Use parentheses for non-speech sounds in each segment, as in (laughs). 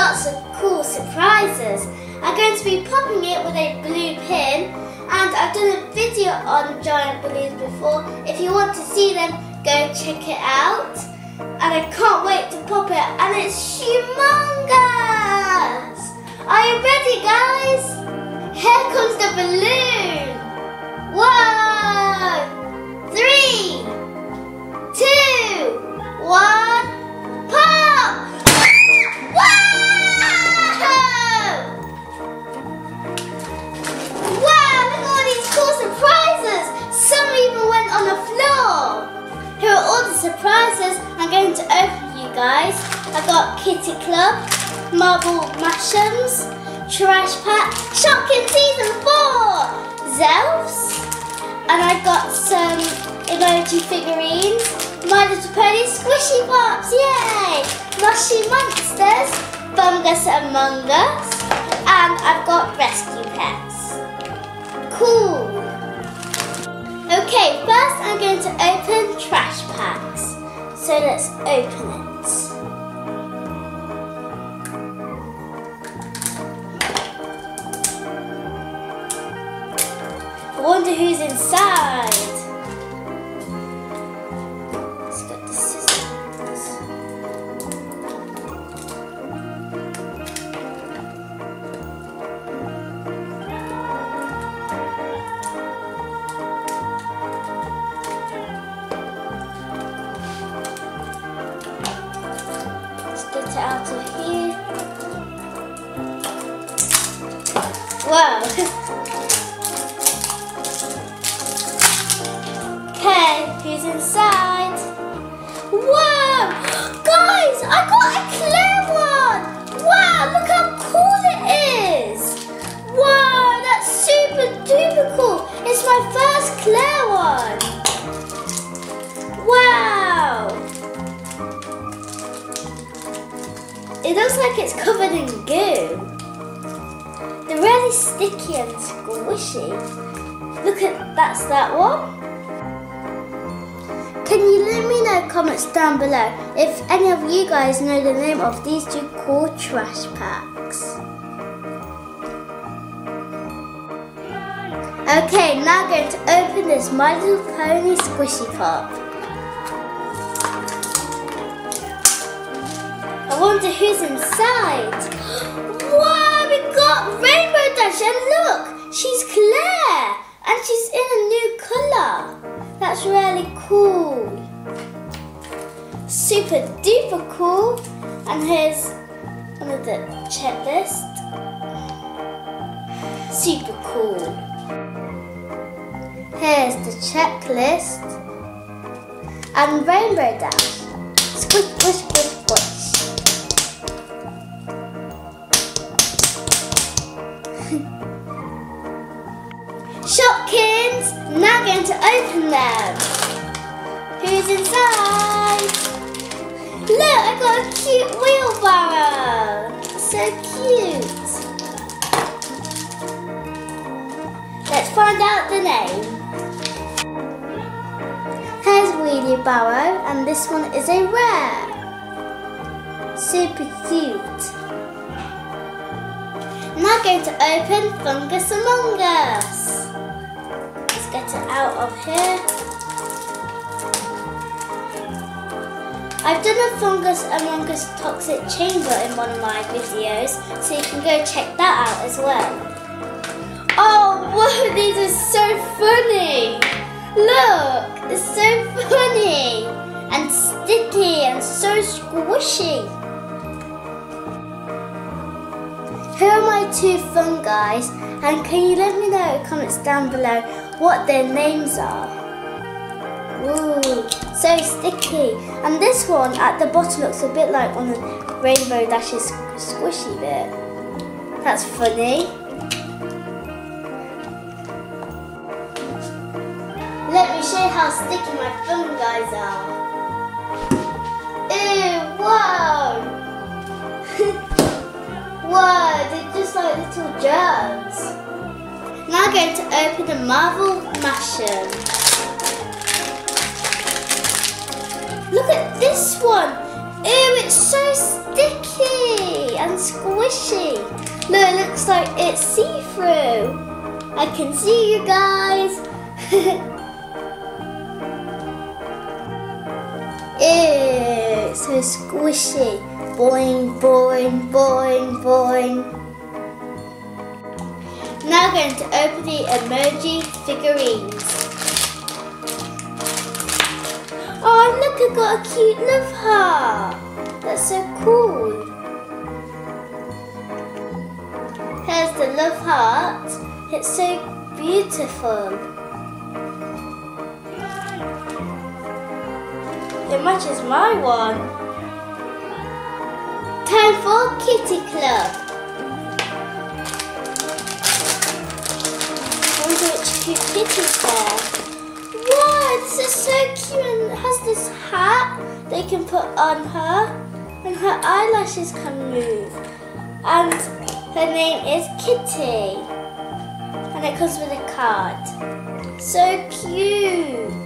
lots of cool surprises. I'm going to be popping it with a blue pin and I've done a video on giant balloons before. If you want to see them, go check it out. And I can't wait to pop it and it's humongous! Are you ready guys? Here comes the balloon! Emoji figurines, My Little Pony Squishy Pops, yay! Mushy Monsters, Fungus Among Us, and I've got Rescue Pets. Cool! Okay, first I'm going to open Trash Packs. So let's open it. I wonder who's inside. Guys know the name of these two cool trash packs. Okay, now I'm going to open this My Little Pony Squishy Pop. I wonder who's inside. Wow, we got Rainbow Dash and look, she's Claire and she's in a new colour. That's really cool. Super duper cool. And here's one of the checklist. Super cool. Here's the checklist. And Rainbow Dash. Squish, squish, squish, squish. (laughs) Shopkins! Now going to open them. Who's inside? Look, I got a cute wheelbarrow. So cute. Let's find out the name. Here's Wheelie Barrow and this one is a rare. Super cute. Now going to open Fungus Among Us. Let's get it out of here. I've done a Fungus Among Us Toxic Chamber in one of my videos, so you can go check that out as well. Oh, whoa, (laughs) these are so funny. Look, it's so funny and sticky and so squishy. Who are my two fun guys? And can you let me know in the comments down below what their names are? Ooh, so sticky. And this one at the bottom looks a bit like on the Rainbow Dash's squishy bit. That's funny. Let me show you how sticky my fun guys are. Ew, wow! (laughs) Whoa, they're just like little germs. Now I'm going to open the Marvel Mash'em. This one. Ew, it's so sticky and squishy. Look, it looks like it's see-through. I can see you guys. (laughs) Ew, it's so squishy. Boing, boing, boing, boing. Now I'm going to open the emoji figurines. Oh look, I got a cute love heart. That's so cool. Here's the love heart. It's so beautiful. It matches my one. Time for Kitty Club. Wonder which cute kitties there. Wow, this is so cute and it has this hat they can put on her and her eyelashes can move. And her name is Kitty. And it comes with a card. So cute.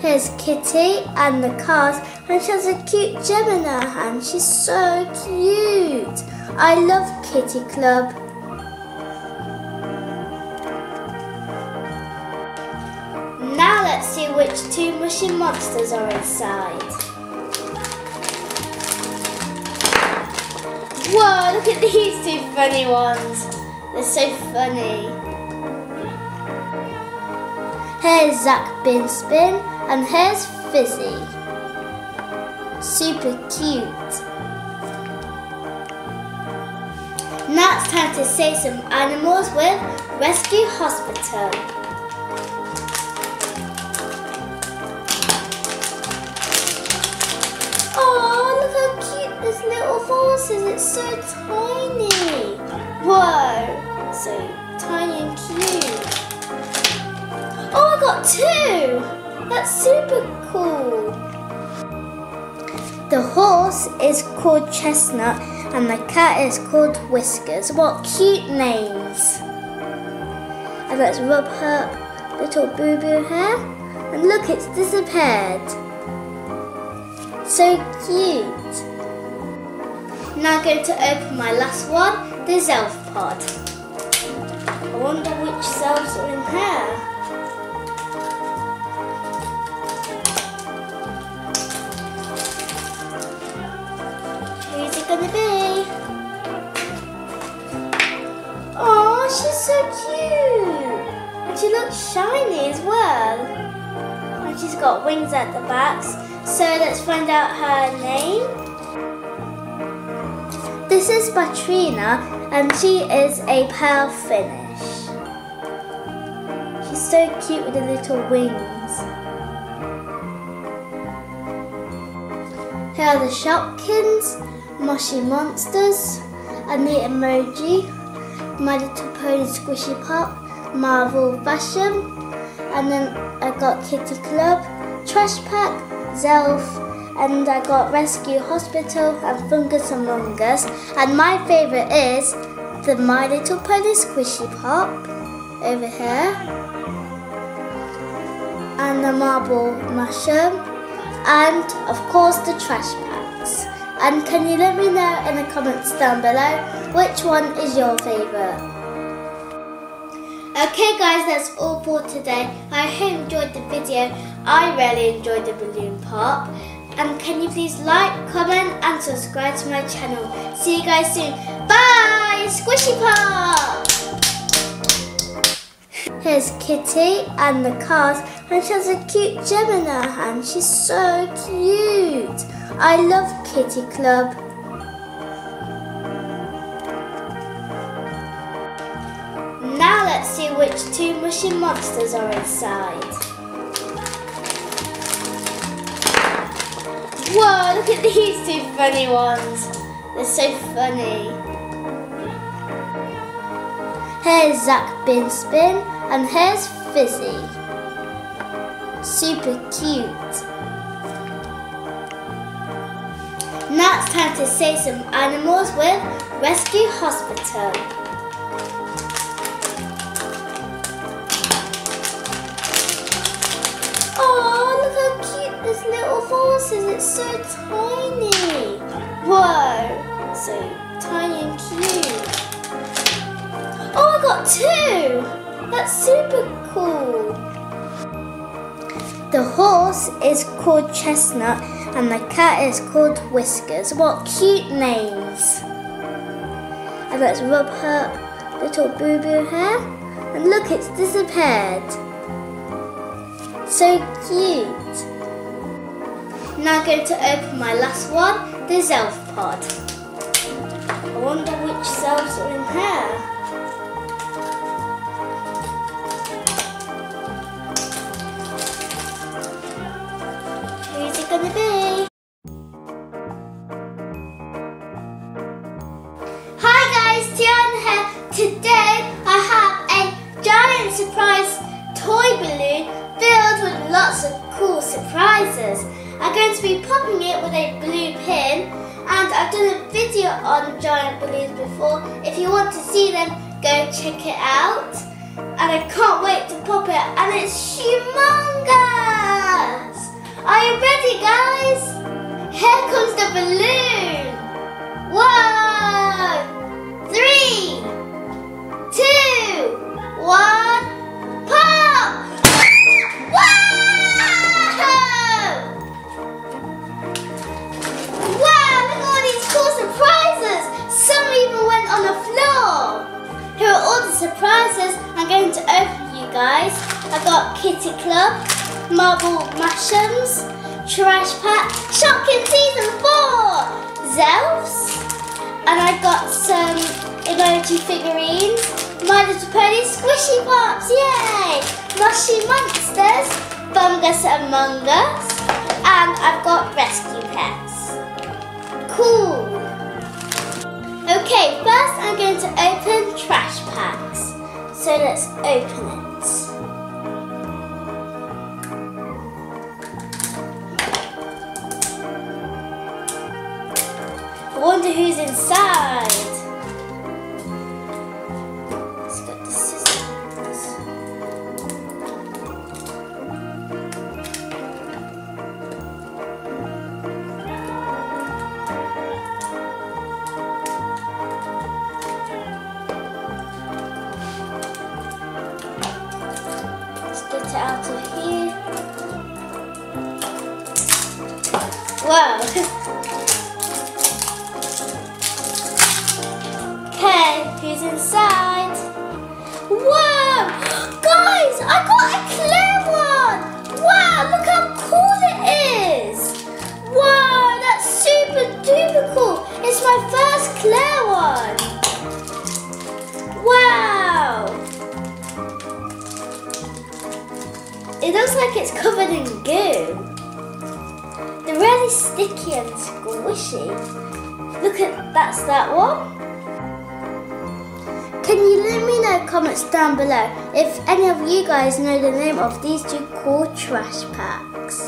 Here's Kitty and the card and she has a cute gem in her hand. She's so cute. I love Kitty Club. Two mushy monsters are inside. Whoa, look at these two funny ones. They're so funny. Here's Zack Bin Spin and here's Fizzy. Super cute. Now it's time to save some animals with Rescue Hospital. Little horse is. It's so tiny. Whoa, so tiny and cute. Oh, I got two. That's super cool. The horse is called Chestnut and the cat is called Whiskers. What cute names! And let's rub her little boo boo hair. And look, it's disappeared. So cute. Now I'm going to open my last one, the Zelf pod. I wonder which Zelfs are in here. Who's it gonna be? Oh, she's so cute. And she looks shiny as well. And she's got wings at the back. So let's find out her name. This is Batrina and she is a pearl finish. She's so cute with the little wings. Here are the Shopkins Mushy Monsters, and the emoji, My Little Pony Squishy Pop, Marvel Fashion, and then I got Kitty Club, Trash Pack, Zelf, and I got Rescue Hospital and Fungus Among Us. And my favourite is the My Little Pony Squishy Pop over here, and the Marble Mushroom, and of course the Trash Packs. And can you let me know in the comments down below which one is your favourite? Okay guys, that's all for today. I hope you enjoyed the video. I really enjoyed the balloon pop. And can you please like, comment and subscribe to my channel. See you guys soon. Bye! Squishy Pop! Here's Kitty and the cars and she has a cute gem in her hand. She's so cute. I love Kitty Club. Now let's see which two mushy monsters are inside. Whoa, look at these two funny ones. They're so funny. Here's Zack Bin Spin and here's Fizzy. Super cute. Now it's time to save some animals with Rescue Hospital. Horses. It's so tiny. Whoa, so tiny and cute. Oh, I got two. That's super cool. The horse is called Chestnut and the cat is called Whiskers. What cute names. And let's rub her little boo-boo hair. And look, it's disappeared. So cute. Now I'm going to open my last one, the Zelf pod. I wonder which Zelfs are in here. Who's it gonna be? Shopkin Season 4, Zelfs, and I've got some emoji figurines, My Little Pony Squishy Pops, yay! Mushy Monsters, Fungus Among Us, and I've got Rescue Pets. Cool! Okay, first I'm going to open trash packs. So let's open it. Wonder who's inside. Who's inside? Wow! Guys, I got a clear one! Wow, look how cool it is! Wow, that's super duper cool! It's my first clear one! Wow! It looks like it's covered in goo. They're really sticky and squishy. Look at that's that one. Can you let me know comments down below if any of you guys know the name of these two cool trash packs?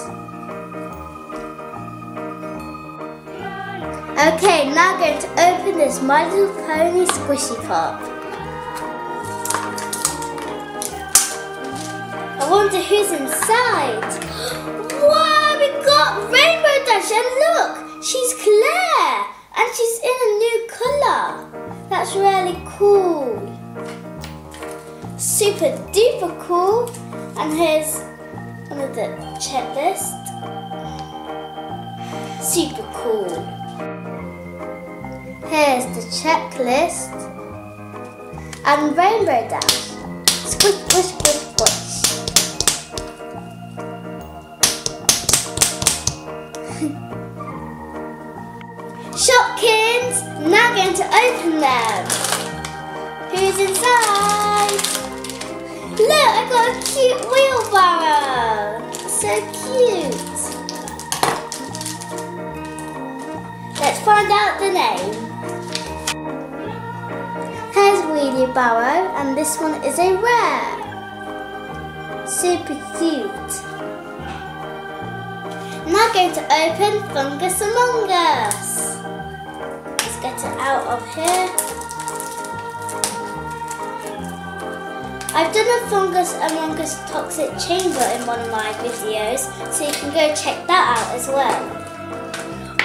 Okay, now I'm going to open this My Little Pony Squishy Pop. I wonder who's inside. Wow, we got Rainbow Dash and look, she's Claire and she's in a new colour. That's really cool. Super duper cool. And here's the checklist. Super cool. Here's the checklist. And Rainbow Dash. Squish, squish, squish. Open them. Who's inside? Look, I got a cute wheelbarrow. So cute. Let's find out the name. Here's Wheelie Barrow, and this one is a rare. Super cute. Now going to open Fungus Among Us. It out of here. I've done a Fungus Among Us Toxic Chamber in one of my videos, so you can go check that out as well.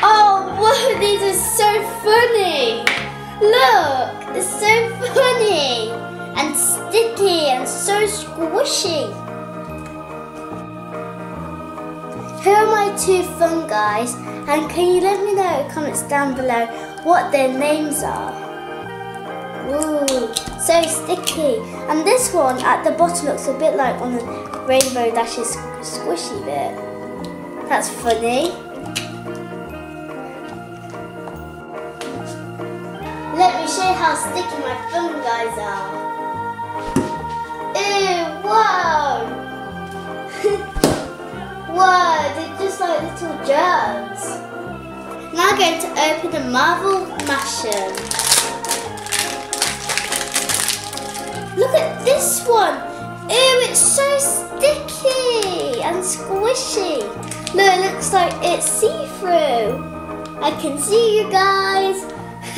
Oh, (laughs) whoa, these are so funny! Look, it's so funny and sticky and so squishy. Here are my two fun guys, and can you let me know in the comments down below what their names are? Ooh, so sticky. And this one at the bottom looks a bit like on the Rainbow Dashes squishy bit. That's funny. Let me show you how sticky my fun guys are. Ew, whoa! (laughs) whoa, they're just like little germs. Going to open the Marvel Mash'em. Look at this one. Ew, it's so sticky and squishy. No, it looks like it's see-through. I can see you guys. (laughs)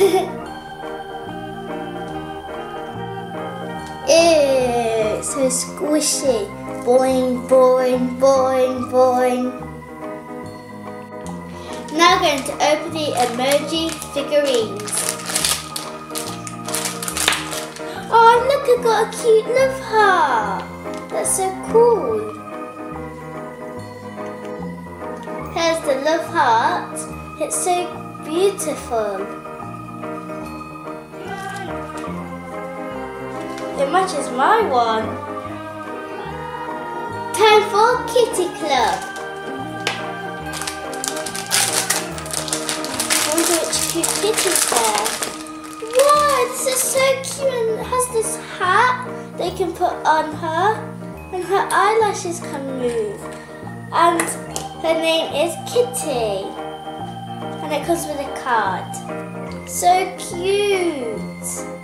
Ew, it's so squishy. Boing, boing, boing, boing. Now I'm going to open the emoji figurines. Oh, look, I've got a cute love heart. That's so cool. Here's the love heart. It's so beautiful. It matches my one. Time for Kitty Club. Which cute kitty's there. Wow, this is so cute and it has this hat they can put on her and her eyelashes can move. And her name is Kitty. And it comes with a card. So cute.